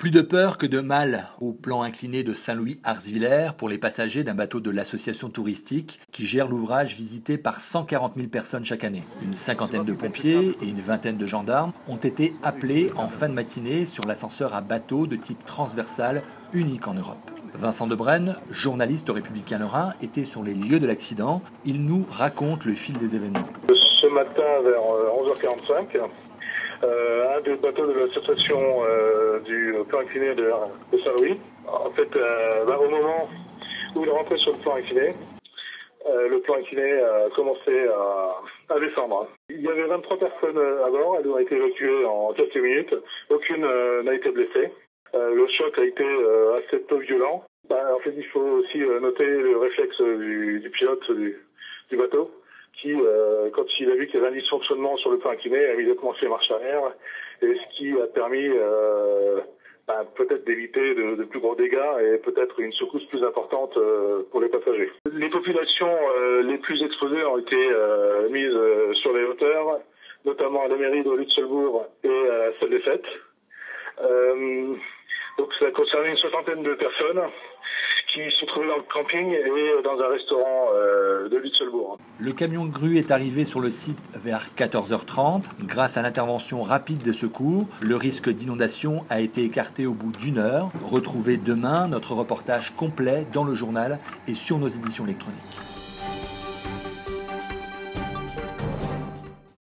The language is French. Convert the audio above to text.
Plus de peur que de mal au plan incliné de Saint-Louis-Arsvillers pour les passagers d'un bateau de l'association touristique qui gère l'ouvrage visité par 140 000 personnes chaque année. Une cinquantaine de pompiers et une vingtaine de gendarmes ont été appelés en fin de matinée sur l'ascenseur à bateau de type transversal unique en Europe. Vincent Debrenne, journaliste Républicain Lorrain, était sur les lieux de l'accident. Il nous raconte le fil des événements. Ce matin vers 11h45, euh, euh, un des bateaux de l'association euh, du plan incliné de, Saint-Louis. En fait, euh, bah, au moment où il rentré sur le plan incliné, le plan incliné a commencé à, descendre. Il y avait 23 personnes à bord, elles ont été évacuées en quelques minutes. Aucune n'a été blessée. le choc a été assez peu violent. Bah, en fait, il faut aussi noter le réflexe du, pilote du qui, euh, y avait un dysfonctionnement sur le plan incliné, a immédiatement fait marche arrière, et ce qui a permis euh, ben, peut-être d'éviter de, plus gros dégâts et peut-être une secousse plus importante euh, pour les passagers. Les populations les plus exposées ont été mises sur les hauteurs, notamment à la mairie de Lutzelbourg et à salle des fêtes. donc ça a concerné une soixantaine de personnes qui se trouvaient dans le camping et dans un restaurant euh, de Lutzelbourg. Le camion de grue est arrivé sur le site vers 14h30. Grâce à l'intervention rapide des secours, le risque d'inondation a été écarté au bout d'une heure. Retrouvez demain notre reportage complet dans le journal et sur nos éditions électroniques.